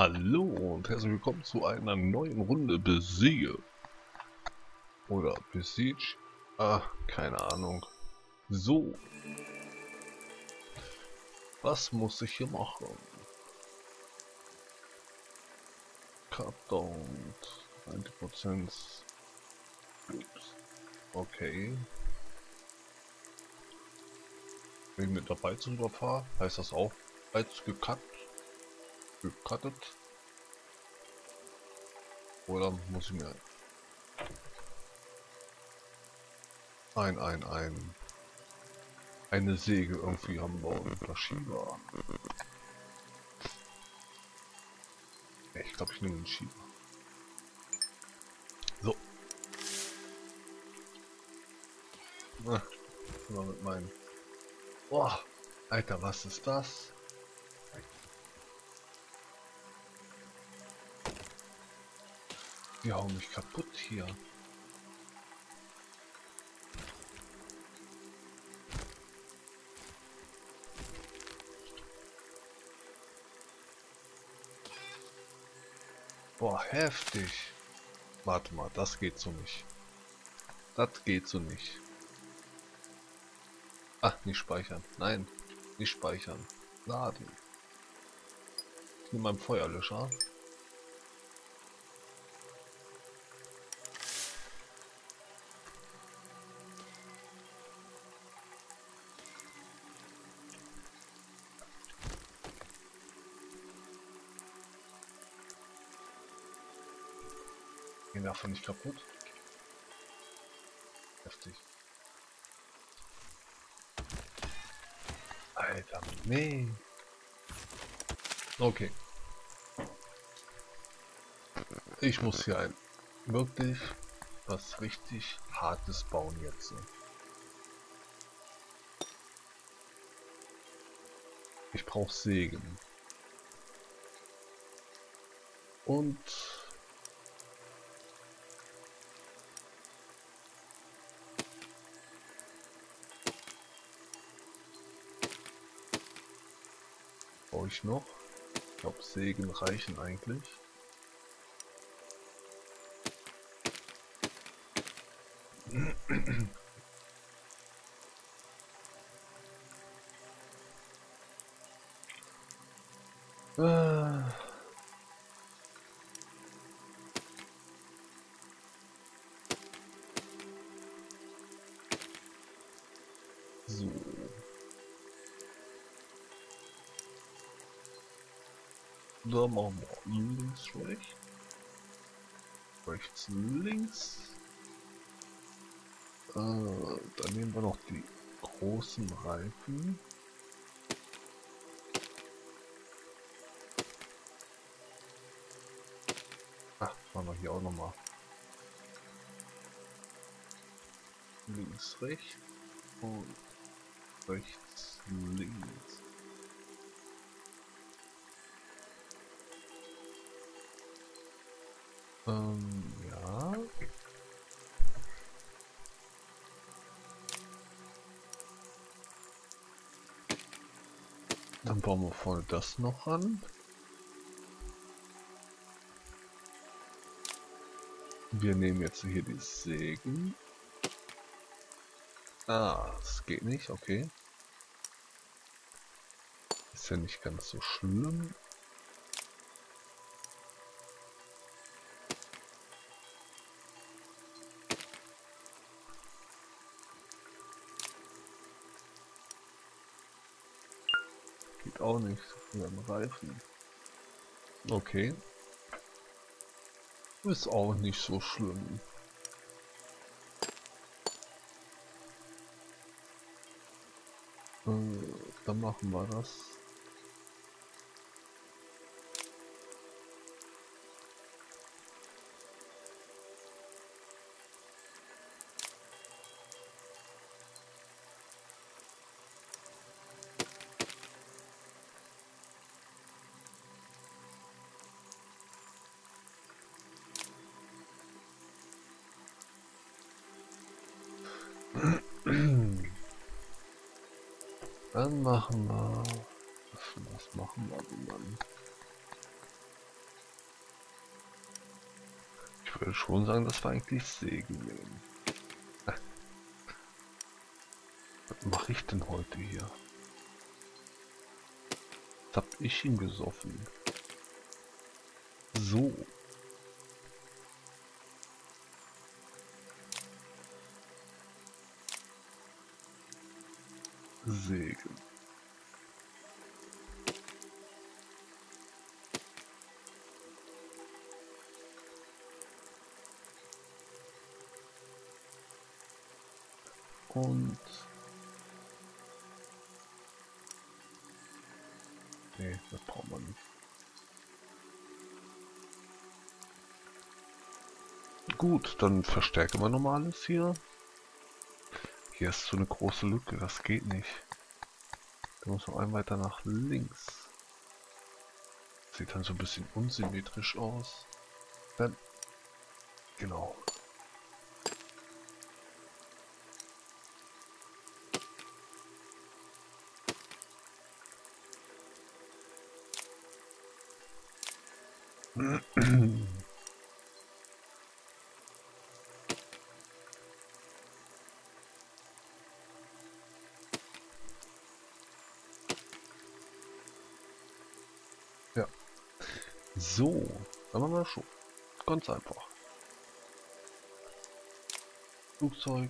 Hallo und herzlich willkommen zu einer neuen Runde Besiege. Oder Besiege? Ah, keine Ahnung. So. Was muss ich hier machen? Countdown. 90%. Ups. Okay. Ich mit dabei zu überfahre, heißt das auch als gekackt gecuttet. Oder muss ich mir ein, ein, ein, eine Säge irgendwie haben bauen. Schieber. Ich glaube, ich nehme den Schieber. So. Na, mal mit meinen. Boah, Alter, was ist das? Die hauen mich kaputt hier. Boah, heftig. Warte mal, das geht so nicht. Das geht so nicht. Ach, nicht speichern. Nein, nicht speichern. Laden. Ich nehme meinen Feuerlöscher. Gehen davon nicht kaputt. Heftig. Alter, nee. Okay. Ich muss hier ein wirklich was richtig hartes bauen jetzt. Ich brauche Sägen. Und brauche ich noch? Ich glaube, Sägen reichen eigentlich. ah. Machen wir links, rechts. Rechts, links. Äh, dann nehmen wir noch die großen Reifen. Ach, machen wir hier auch nochmal. Links, rechts und rechts, links. Ähm, ja. Dann bauen wir vorne das noch an. Wir nehmen jetzt hier die Sägen. Ah, das geht nicht, okay. Ist ja nicht ganz so schlimm. Geht auch nicht so am Reifen. Okay. Ist auch nicht so schlimm. Äh, dann machen wir das. Dann machen wir... Was machen wir dann? Oh ich würde schon sagen, das war eigentlich Segen nehmen. Was mache ich denn heute hier? Was hab ich ihm gesoffen? So. Segen. Und nee, das braucht man nicht. Gut, dann verstärken wir nochmal alles hier. Hier ist so eine große Lücke, das geht nicht. Da muss noch ein weiter nach links. Sieht dann so ein bisschen unsymmetrisch aus. Dann, genau. Ja. Ganz einfach. Flugzeug.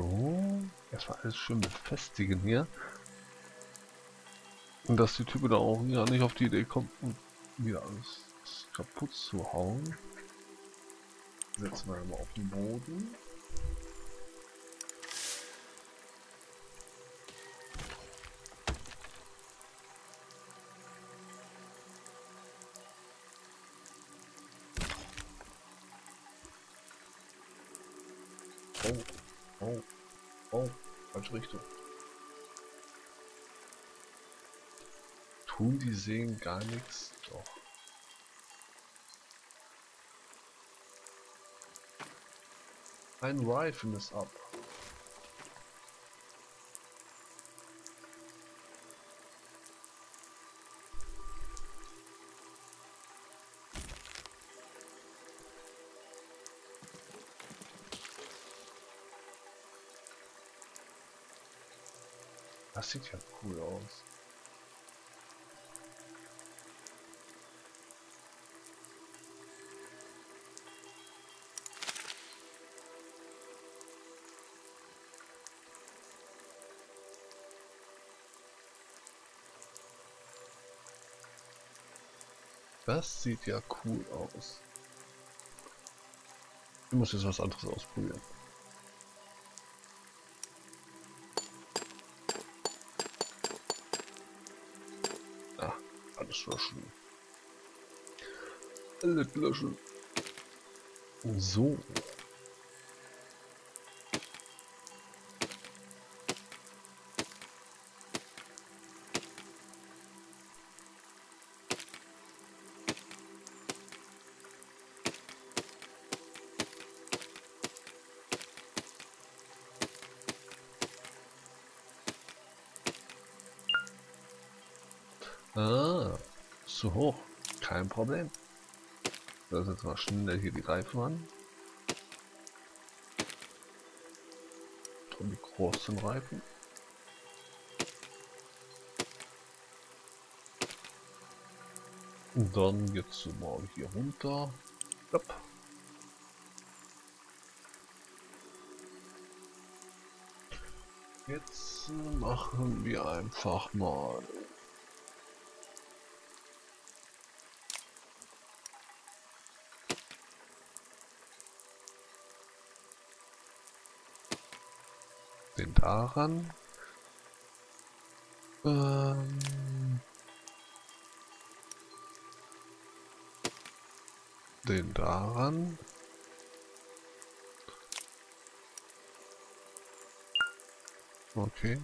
So, erstmal alles schön befestigen hier. Und dass die Typen da auch ja nicht auf die Idee kommen, wieder alles kaputt zu hauen. Setzen wir mal auf den Boden. Richtung. Tun die sehen gar nichts? Doch. Ein Reifen ist ab. Das sieht ja cool aus. Das sieht ja cool aus. Ich muss jetzt was anderes ausprobieren. Alles löschen. Alles löschen. So. Ah, zu hoch. Kein Problem. Das jetzt mal schnell hier die Reifen an. Und die großen Reifen. Und dann jetzt mal hier runter. Hopp. Jetzt machen wir einfach mal daran. Ähm, den daran. Okay.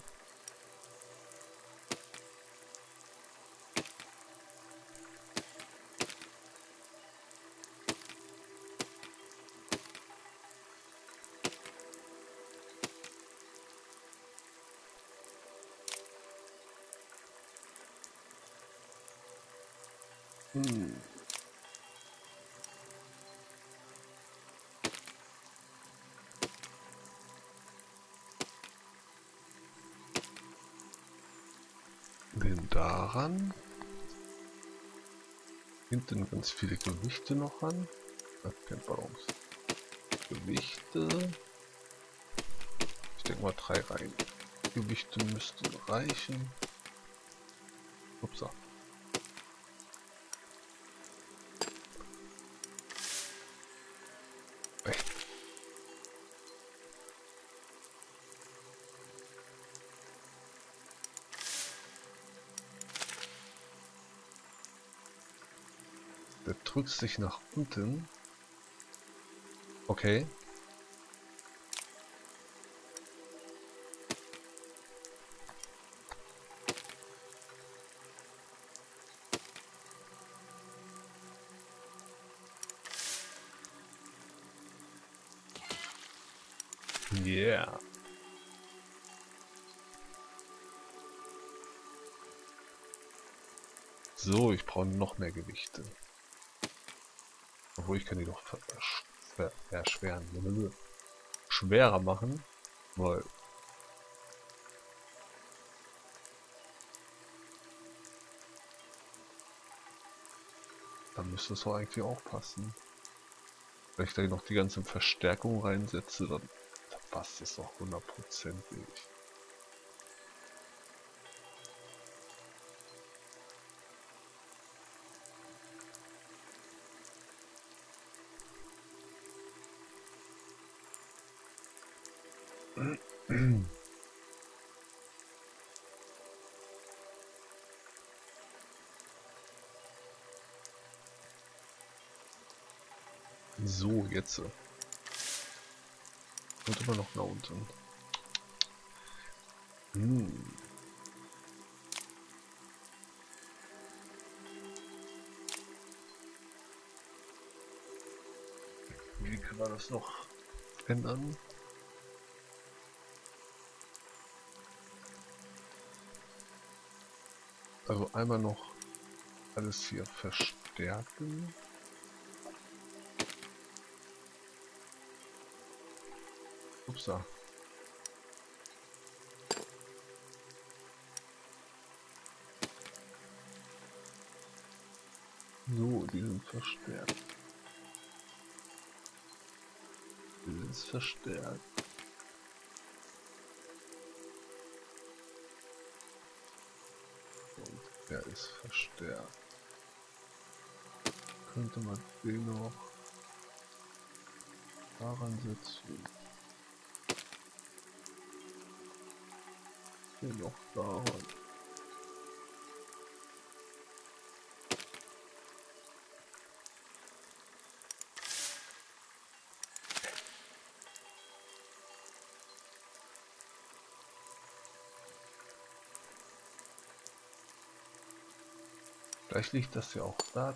Hm. Den daran. Hinten ganz viele Gewichte noch an. Kein Balance. Gewichte. Ich denke mal drei Reihen. Gewichte müssten reichen. Upsa. Der drückt sich nach unten. Okay. Yeah. So, ich brauche noch mehr Gewichte. Obwohl ich kann die doch erschweren. Schwerer machen. Weil. Dann müsste es doch eigentlich auch passen. Wenn ich da noch die ganze Verstärkung reinsetze, dann, passt es doch hundertprozentig. So, jetzt. Und immer noch nach unten. Hm. Wie kann man das noch ändern? Also einmal noch alles hier verstärken. Upsa. So, die sind verstärkt. Die ist verstärkt. Der ist verstärkt. Könnte man den noch daran setzen. denn noch daran? Vielleicht liegt das ja auch da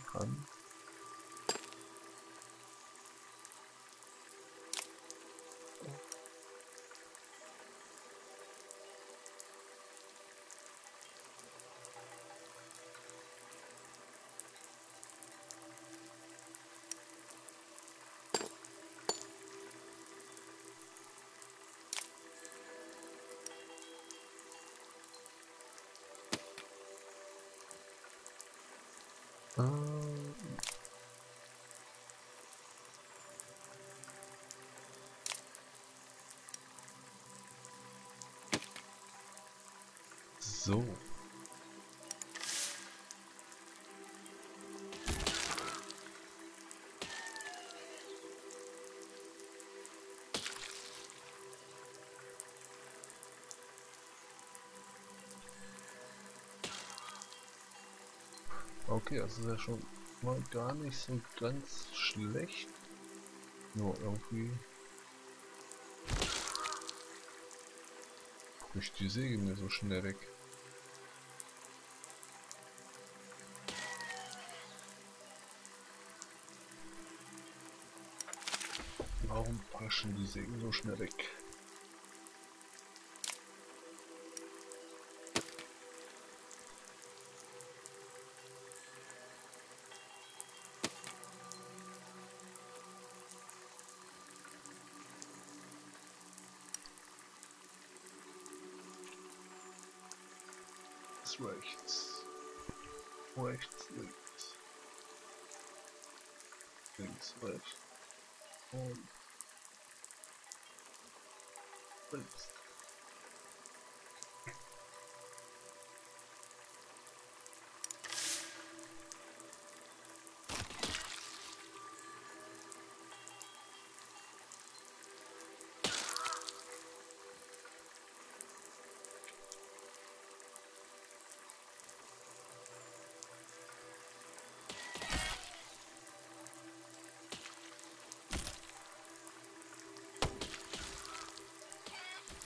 So. Okay, das ist ja schon mal gar nicht so ganz schlecht. Nur irgendwie Durch die Säge mir so schnell weg. Warum paschen die Sägen so schnell weg? rechts. Rechts, links. Links, rechts. Und links.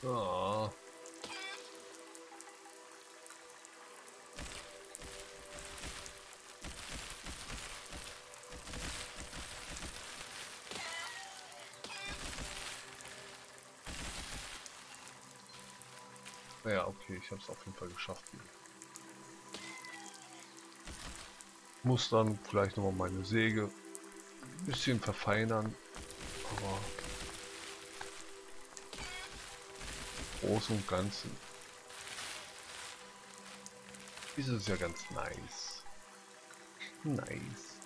Oh. Ja, okay, ich habe es auf jeden Fall geschafft. Muss dann vielleicht noch mal meine Säge ein bisschen verfeinern, aber Großen und Ganzen ist es ja ganz nice. Nice.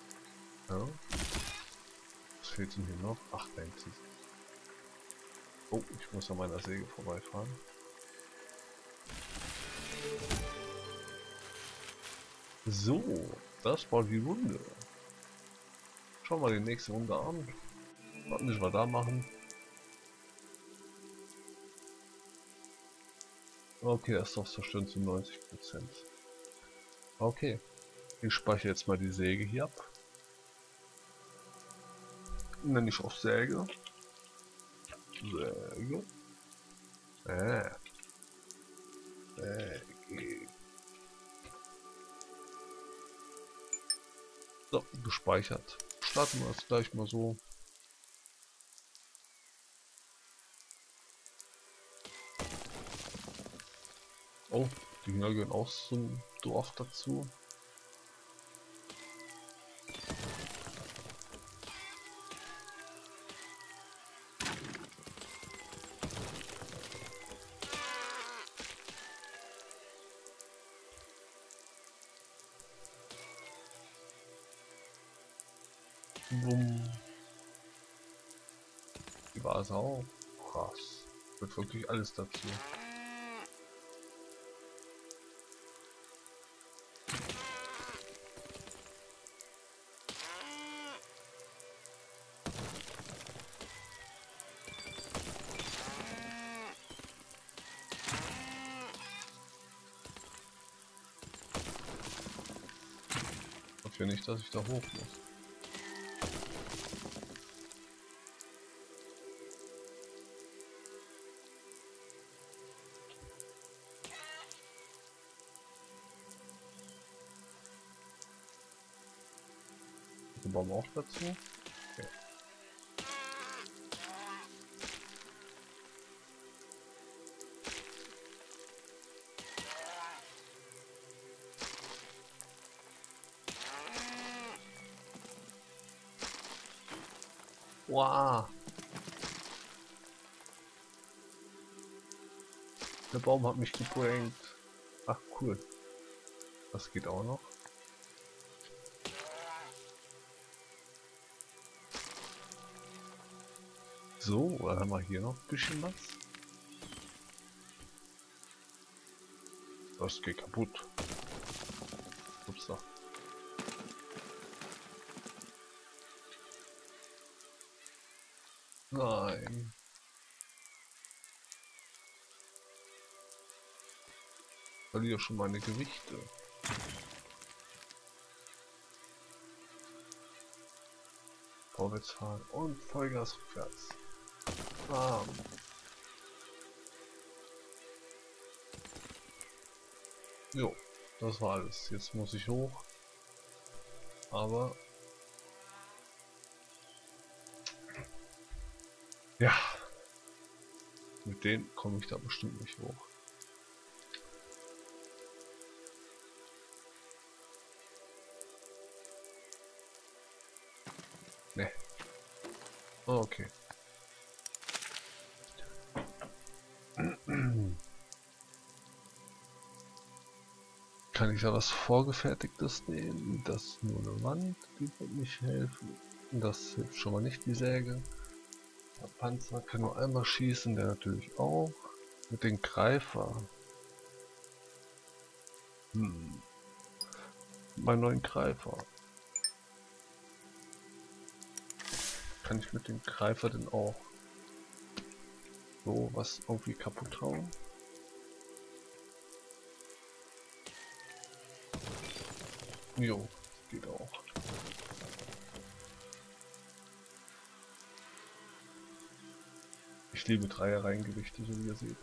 Ja. Was fehlt denn hier noch? Ach, nein, Oh, ich muss an meiner Säge vorbeifahren. So, das war die Runde. Schauen wir die nächste Runde an. Was müssen wir da machen? Okay, das ist doch zerstören zu 90%. Okay. Ich speichere jetzt mal die Säge hier ab. Nenne ich auf Säge. Säge. Äh. Säge. So, gespeichert. Starten wir es gleich mal so. Oh, die Hühner gehören auch zum Dorf dazu. Bumm. Die war es auch. Krass. Wird wirklich alles dazu. Dafür nicht, dass ich da hoch muss. Wir auch dazu. Wow. Der Baum hat mich geprankt. Ach cool. Das geht auch noch. So, dann haben wir hier noch ein bisschen was. Das geht kaputt. werden. Ich verliere schon meine Gewichte. Vorwärts fahren und Vollgas rückwärts. Bam. Jo, das war alles. Jetzt muss ich hoch. Aber Ja. Mit denen komme ich da bestimmt nicht hoch. Ne. Okay. Kann ich da was Vorgefertigtes nehmen? Das ist nur eine Wand, die wird nicht helfen. Das hilft schon mal nicht, die Säge. Der Panzer kann nur einmal schießen, der natürlich auch. Mit dem Greifer. Hm. Mein neuen Greifer. Kann ich mit dem Greifer denn auch so was irgendwie kaputt hauen? Jo, geht auch. Ich liebe Dreierreihengewichte, so wie ihr seht.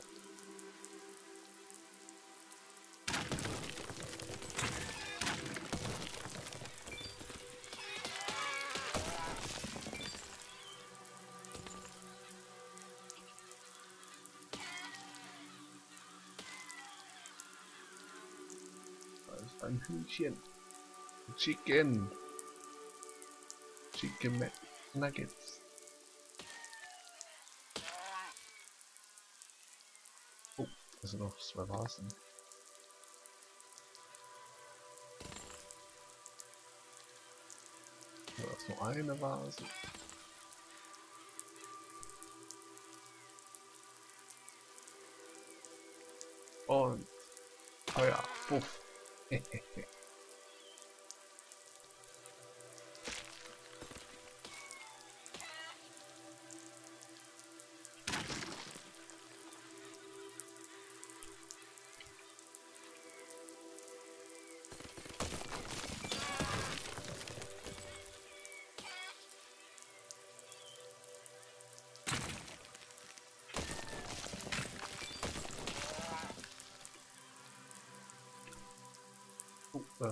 Ein Hühnchen. Chicken. Chicken Nuggets. Oh, da sind noch zwei Vasen. Da ist nur eine Vase. Und Feuer. Puff.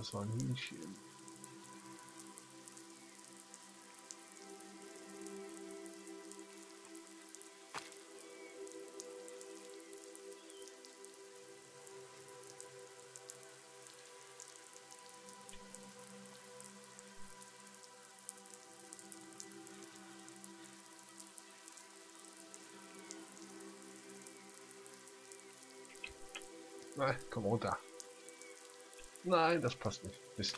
Oh, das war ein Hühnchen. Nein, komm runter. Nein, das passt nicht. Mist.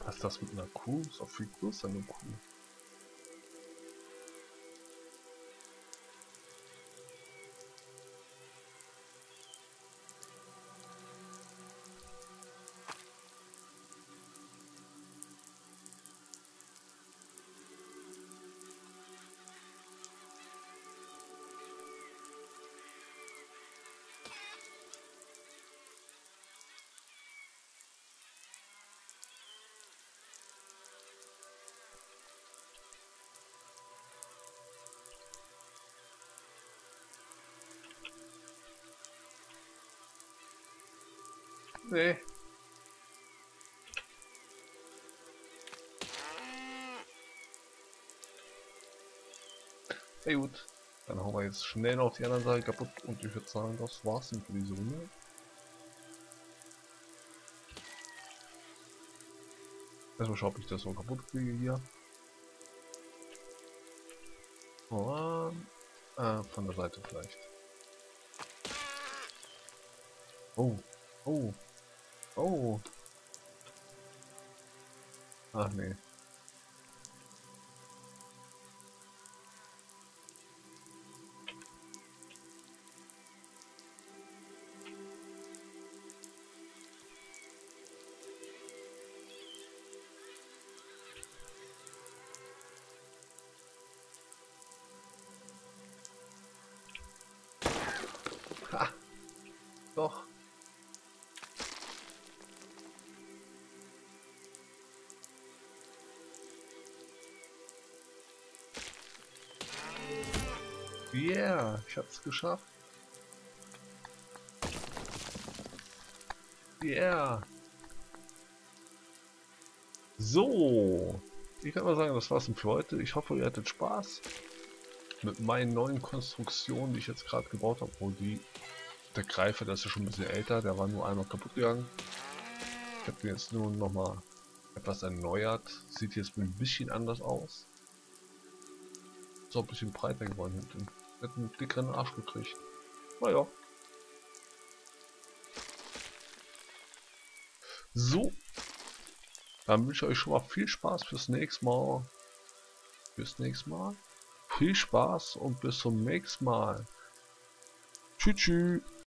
Passt das mit einer Kuh? Ist auch viel größer eine Kuh. Nee. Sehr gut. Dann hauen wir jetzt schnell noch die anderen Seite kaputt und ich würde sagen, das war's dann für diese Runde. Erstmal schaue, ich das so kaputt kriege hier. Und, äh, von der Seite vielleicht. Oh, oh, oh. Ach nee. Yeah, ich hab's geschafft. Yeah. So. Ich kann mal sagen, das war's für heute. Ich hoffe, ihr hattet Spaß mit meinen neuen Konstruktionen, die ich jetzt gerade gebaut habe. Oh, die, der Greifer, der ist ja schon ein bisschen älter, der war nur einmal kaputt gegangen. Ich habe den jetzt nur noch mal etwas erneuert. Sieht jetzt ein bisschen anders aus. So ein bisschen breiter geworden hinten. Hat einen dickeren Arsch gekriegt. Naja. So. Dann wünsche ich euch schon mal viel Spaß fürs nächste Mal. Fürs nächste Mal. Viel Spaß und bis zum nächsten Mal. Tschüss. tschüss.